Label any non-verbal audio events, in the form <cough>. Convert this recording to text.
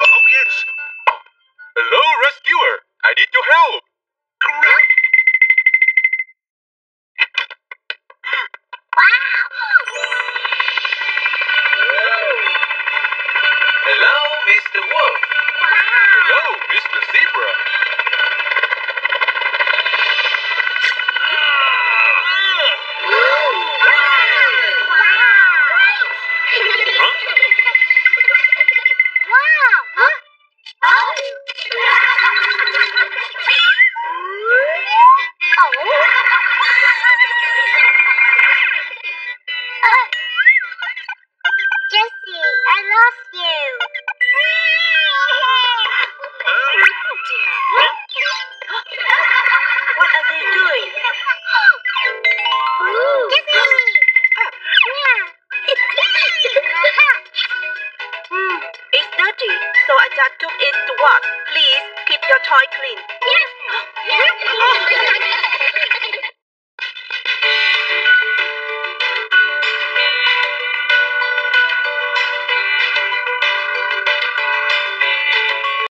Oh, yes. Hello. I need your help. Mr. Wolf. Hello, Mr. What are they doing? <laughs> Hmm, it's dirty, so I just took it to wash. Please keep your toy clean. Yes.